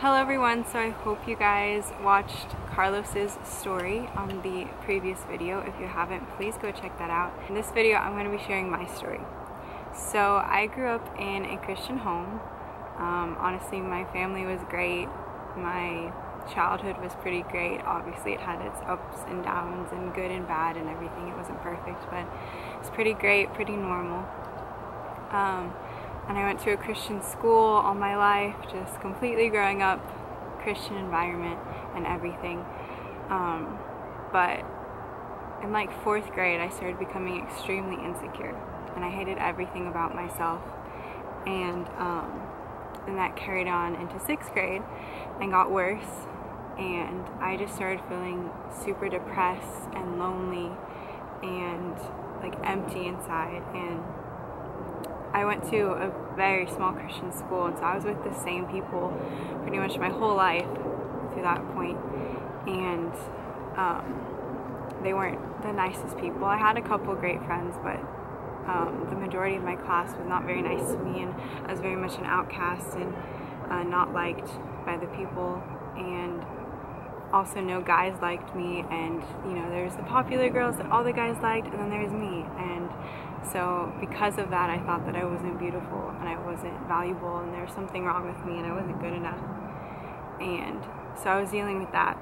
Hello everyone, so I hope you guys watched Carlos's story on the previous video. If you haven't, please go check that out. In this video, I'm going to be sharing my story. So I grew up in a Christian home. Um, honestly, my family was great. My childhood was pretty great. Obviously, it had its ups and downs and good and bad and everything. It wasn't perfect, but it's pretty great, pretty normal. Um, and I went to a Christian school all my life, just completely growing up, Christian environment and everything. Um, but in like fourth grade, I started becoming extremely insecure, and I hated everything about myself. And um, then that carried on into sixth grade and got worse. And I just started feeling super depressed and lonely and like empty inside. And I went to a very small Christian school, and so I was with the same people pretty much my whole life to that point. And um, they weren't the nicest people. I had a couple great friends, but um, the majority of my class was not very nice to me, and I was very much an outcast and uh, not liked by the people. And also, no guys liked me, and you know, there's the popular girls that all the guys liked, and then there's me. And so, because of that, I thought that I wasn't beautiful and I wasn't valuable, and there was something wrong with me, and I wasn't good enough. And so, I was dealing with that,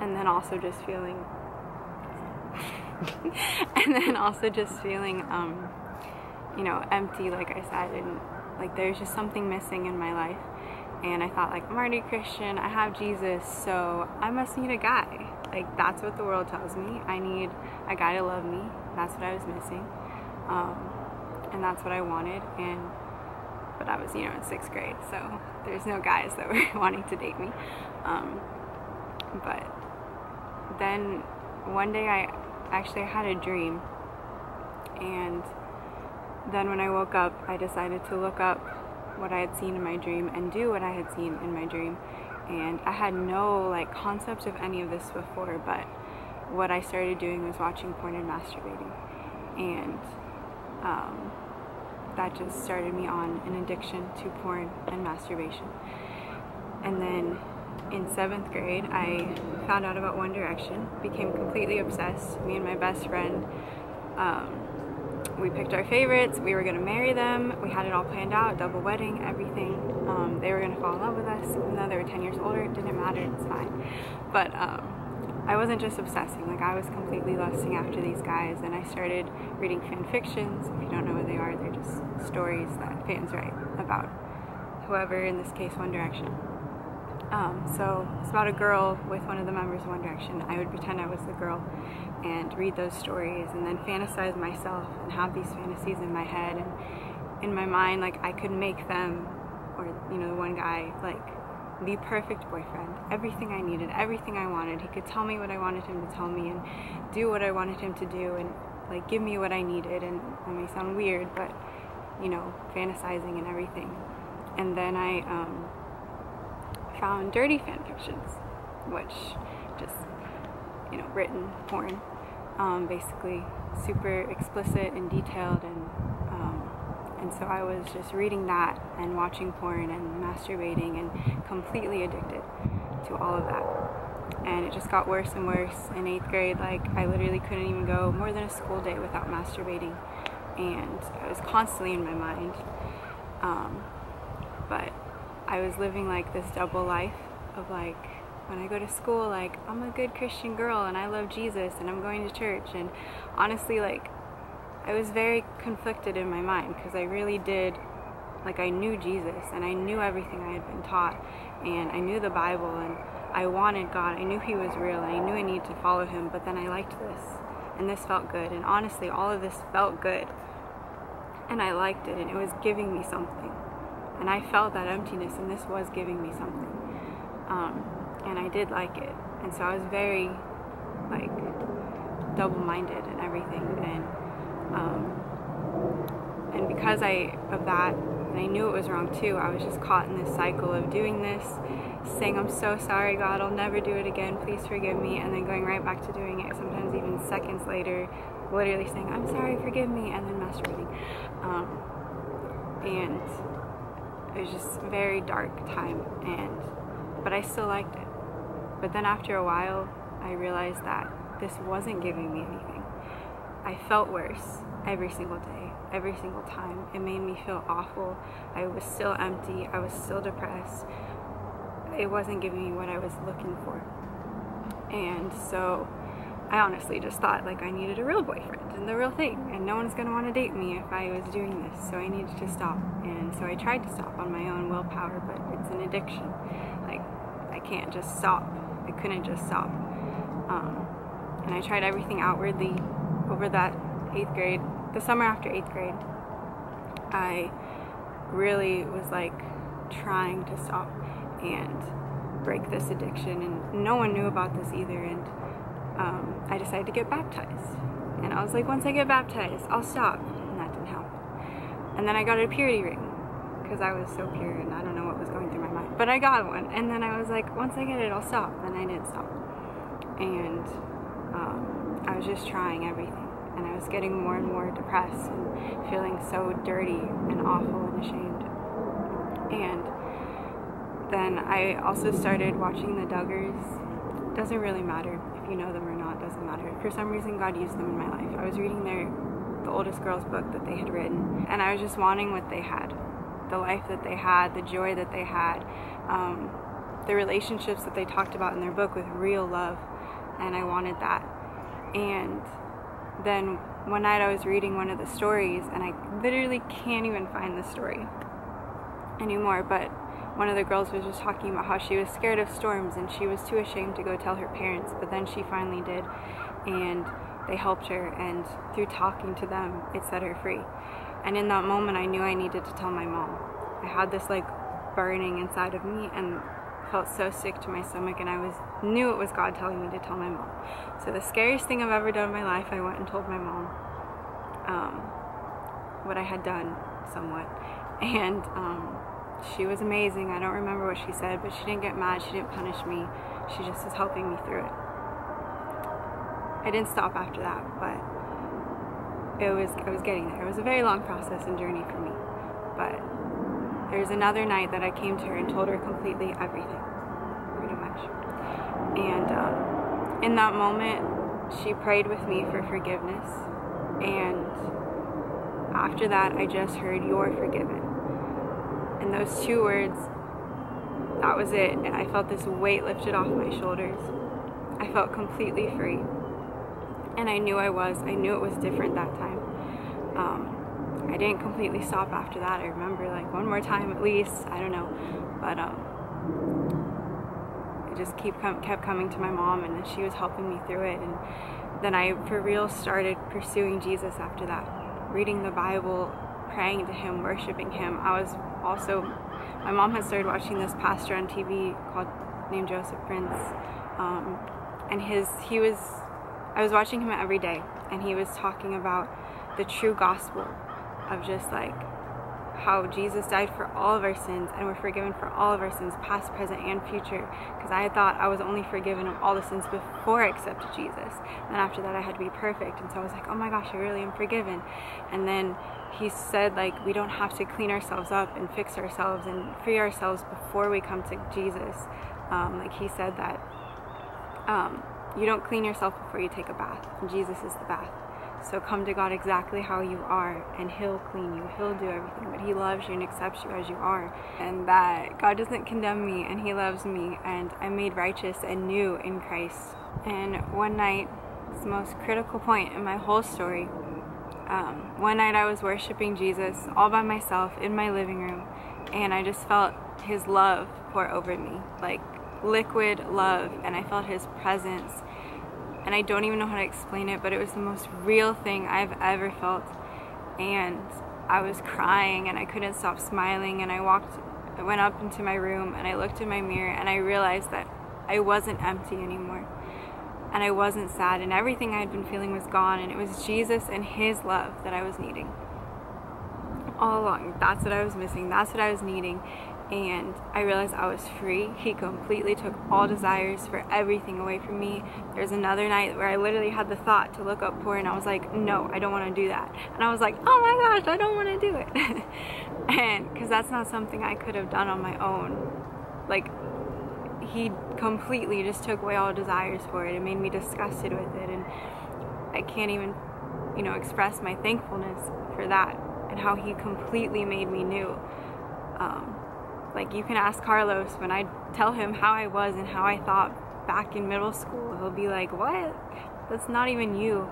and then also just feeling and then also just feeling, um, you know, empty, like I said, and like there's just something missing in my life. And I thought, like, I'm already Christian, I have Jesus, so I must need a guy. Like, that's what the world tells me. I need a guy to love me. That's what I was missing. Um, and that's what I wanted. And, but I was, you know, in sixth grade, so there's no guys that were wanting to date me. Um, but then one day I actually had a dream and then when I woke up I decided to look up what I had seen in my dream and do what I had seen in my dream and I had no like concept of any of this before but what I started doing was watching porn and masturbating and um, that just started me on an addiction to porn and masturbation and then in seventh grade, I found out about One Direction, became completely obsessed. Me and my best friend, um, we picked our favorites. We were gonna marry them. We had it all planned out, double wedding, everything. Um, they were gonna fall in love with us, even though they were 10 years older. It didn't matter. It's fine. But um, I wasn't just obsessing. Like I was completely lusting after these guys, and I started reading fan fictions. If you don't know what they are, they're just stories that fans write about whoever, in this case, One Direction. Um, so it's about a girl with one of the members of One Direction. I would pretend I was the girl and read those stories and then fantasize myself and have these fantasies in my head and in my mind like I could make them or you know the one guy like the perfect boyfriend. Everything I needed everything I wanted. He could tell me what I wanted him to tell me and do what I wanted him to do and like give me what I needed. And that may sound weird but you know fantasizing and everything. And then I um, found dirty fan fictions, which just, you know, written porn, um, basically super explicit and detailed and so I was just reading that and watching porn and masturbating and completely addicted to all of that. And it just got worse and worse in eighth grade. Like I literally couldn't even go more than a school day without masturbating, and it was constantly in my mind. Um, but I was living like this double life of like when I go to school, like I'm a good Christian girl and I love Jesus and I'm going to church. And honestly, like I was very conflicted in my mind because I really did, like I knew Jesus and I knew everything I had been taught and I knew the Bible and I wanted God. I knew He was real and I knew I needed to follow Him, but then I liked this and this felt good. And honestly, all of this felt good and I liked it and it was giving me something and I felt that emptiness, and this was giving me something. Um, and I did like it, and so I was very like double-minded and everything, and um, and because I of that, and I knew it was wrong too. I was just caught in this cycle of doing this, saying I'm so sorry, God, I'll never do it again. Please forgive me, and then going right back to doing it. Sometimes even seconds later, literally saying I'm sorry, forgive me, and then masturbating. Um, and it was just a very dark time and but I still liked it. But then after a while, I realized that this wasn't giving me anything. I felt worse every single day, every single time. It made me feel awful. I was still empty. I was still depressed. It wasn't giving me what I was looking for. And so I honestly just thought like I needed a real boyfriend and the real thing and no one's gonna want to date me if I was doing this so I needed to stop and so I tried to stop on my own willpower but it's an addiction like I can't just stop I couldn't just stop um, and I tried everything outwardly over that eighth grade the summer after eighth grade I really was like trying to stop and break this addiction and no one knew about this either and um, I decided to get baptized. And I was like, once I get baptized, I'll stop. And that didn't help. And then I got a purity ring because I was so pure and I don't know what was going through my mind. But I got one. And then I was like, once I get it, I'll stop. And I didn't stop. And um, I was just trying everything. And I was getting more and more depressed and feeling so dirty and awful and ashamed. And then I also started watching the Duggars. Doesn't really matter if you know them or not doesn't matter. For some reason, God used them in my life. I was reading their the oldest girl's book that they had written, and I was just wanting what they had, the life that they had, the joy that they had, um, the relationships that they talked about in their book with real love, and I wanted that. And then one night I was reading one of the stories, and I literally can't even find the story anymore, but one of the girls was just talking about how she was scared of storms and she was too ashamed to go tell her parents, but then she finally did, and they helped her, and through talking to them, it set her free. And in that moment, I knew I needed to tell my mom. I had this like burning inside of me and felt so sick to my stomach, and I was knew it was God telling me to tell my mom. So the scariest thing I've ever done in my life, I went and told my mom um, what I had done, somewhat, and. Um, she was amazing. I don't remember what she said, but she didn't get mad. She didn't punish me. She just was helping me through it. I didn't stop after that, but it was I was getting there. It was a very long process and journey for me. But there's another night that I came to her and told her completely everything, pretty much. And um, in that moment, she prayed with me for forgiveness. And after that, I just heard, You're forgiven. And those two words, that was it. And I felt this weight lifted off my shoulders. I felt completely free. And I knew I was. I knew it was different that time. Um, I didn't completely stop after that. I remember like one more time at least. I don't know. But um, I just keep com- kept coming to my mom and she was helping me through it. And then I for real started pursuing Jesus after that. Reading the Bible, praying to him, worshiping him. I was also, my mom had started watching this pastor on TV called, named Joseph Prince. Um, and his, he was, I was watching him every day and he was talking about the true gospel of just like how Jesus died for all of our sins and we're forgiven for all of our sins, past, present, and future. Because I thought I was only forgiven of all the sins before I accepted Jesus. And after that, I had to be perfect. And so I was like, oh my gosh, I really am forgiven. And then he said, like, we don't have to clean ourselves up and fix ourselves and free ourselves before we come to Jesus. Um, like he said that um, you don't clean yourself before you take a bath. And Jesus is the bath. So come to God exactly how you are, and He'll clean you. He'll do everything. But He loves you and accepts you as you are. And that God doesn't condemn me, and He loves me, and I'm made righteous and new in Christ. And one night, it's the most critical point in my whole story. Um, one night I was worshiping Jesus all by myself in my living room, and I just felt His love pour over me like liquid love, and I felt His presence and I don't even know how to explain it, but it was the most real thing I've ever felt. And I was crying and I couldn't stop smiling and I walked I went up into my room and I looked in my mirror and I realized that I wasn't empty anymore. And I wasn't sad and everything I had been feeling was gone and it was Jesus and his love that I was needing. All along, that's what I was missing. That's what I was needing. And I realized I was free. He completely took all desires for everything away from me. There's another night where I literally had the thought to look up porn and I was like, no, I don't want to do that. And I was like, oh my gosh, I don't want to do it. and because that's not something I could have done on my own. Like, he completely just took away all desires for it. It made me disgusted with it. And I can't even, you know, express my thankfulness for that and how he completely made me new. Um, like you can ask Carlos when I tell him how I was and how I thought back in middle school, he'll be like, What? That's not even you.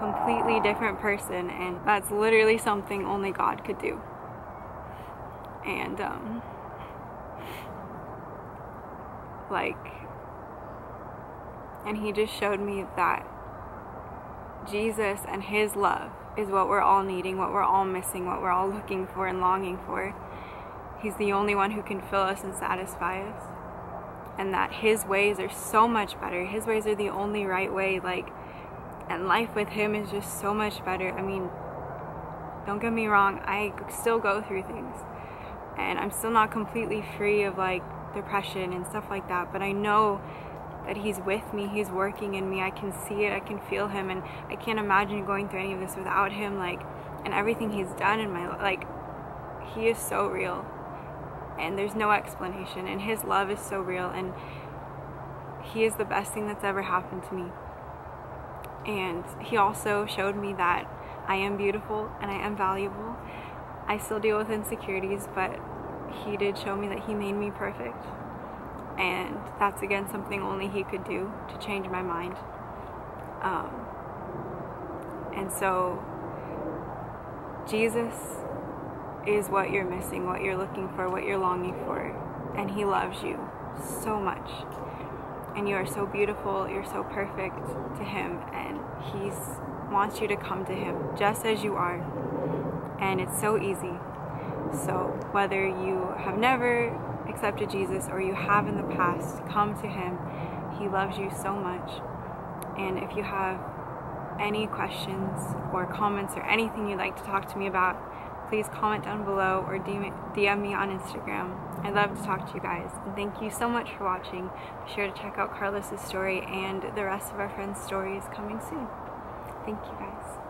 Completely different person. And that's literally something only God could do. And, um, like, and he just showed me that Jesus and his love is what we're all needing, what we're all missing, what we're all looking for and longing for. He's the only one who can fill us and satisfy us. And that His ways are so much better. His ways are the only right way. Like, and life with Him is just so much better. I mean, don't get me wrong, I still go through things. And I'm still not completely free of like depression and stuff like that. But I know that He's with me, He's working in me. I can see it, I can feel Him. And I can't imagine going through any of this without Him. Like, and everything He's done in my life. Like, He is so real and there's no explanation and his love is so real and he is the best thing that's ever happened to me. And he also showed me that I am beautiful and I am valuable. I still deal with insecurities but he did show me that he made me perfect. And that's again something only he could do to change my mind. Um, and so Jesus is what you're missing, what you're looking for, what you're longing for. And He loves you so much. And you are so beautiful, you're so perfect to Him, and He wants you to come to Him just as you are. And it's so easy. So, whether you have never accepted Jesus or you have in the past, come to Him. He loves you so much. And if you have any questions or comments or anything you'd like to talk to me about, please comment down below or DM me on Instagram. I'd love to talk to you guys. Thank you so much for watching. Be sure to check out Carlos's story and the rest of our friends' stories coming soon. Thank you guys.